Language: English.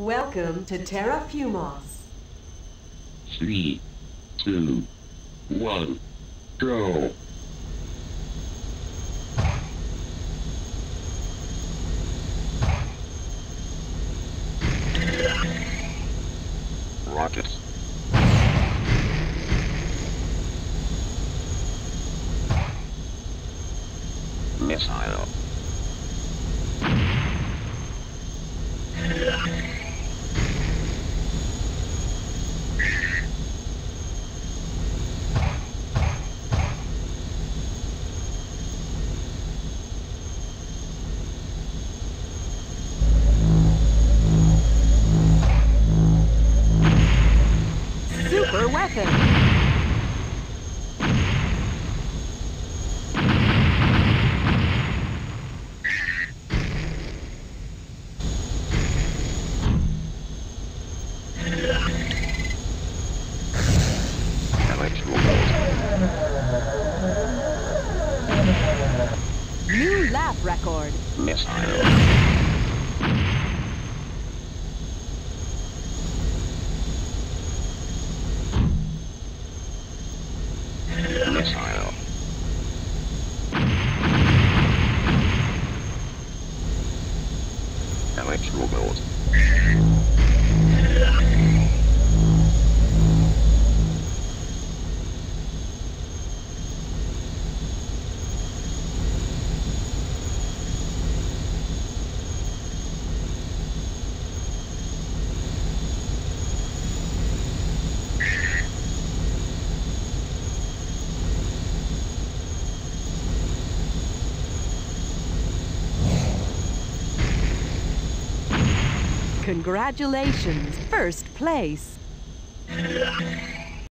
Welcome to Terafumos. Three, two, one, go. Rockets. Missile. Super weapon. Lap record. Missile. Missile. Electrical Congratulations, first place.